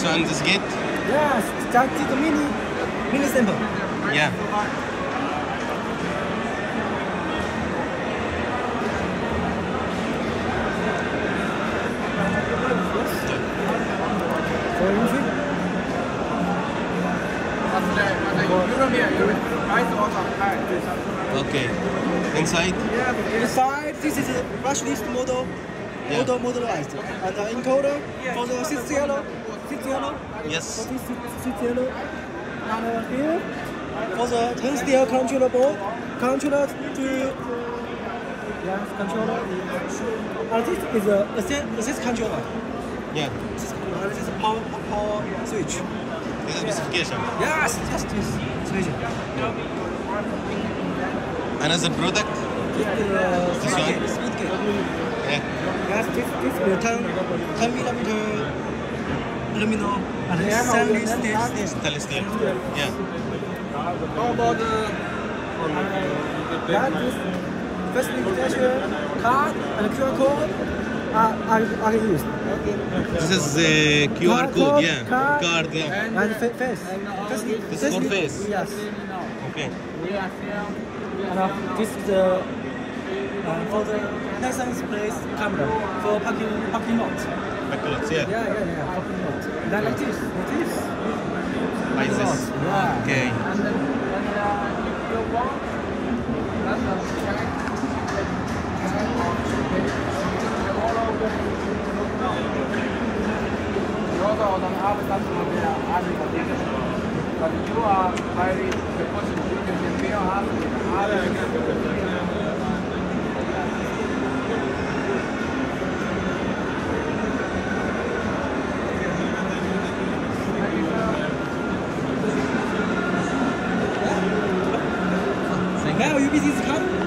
This one, this gate? Yes, that is the mini, mini sample. Yeah. Okay. Inside? Yeah, Inside, this is a brushless model, Yeah. model modelized. And the encoder for the six yellow, six yellow, for Yes. this six, six yellow. And uh, here, for the 10 steel controller board, controller to, yes, controller. And this is a assist, assist controller. Yeah. This, uh, this is a power, power switch. This is specification. Yes, yes, yes, switch. Another product? This is uh, This one? speed gate. Yeah. Yes, this, this is 10, 10 millimeter aluminum and stainless steel. Stainless steel. Yeah. How about the That is specification card and QR code are, are, are used. This is uh, the QR Card, code. code, Yeah. card. Card. Yeah. And fa- face. face. This is for face. Yes. Okay. And uh, this is the uh, for the license plate camera for parking parking lot. Backwards. Yeah. Yeah, yeah, yeah, parking lot. Like, like this, like this. Like this. Yeah. Okay. But you are highly the person you can be more Now you this car?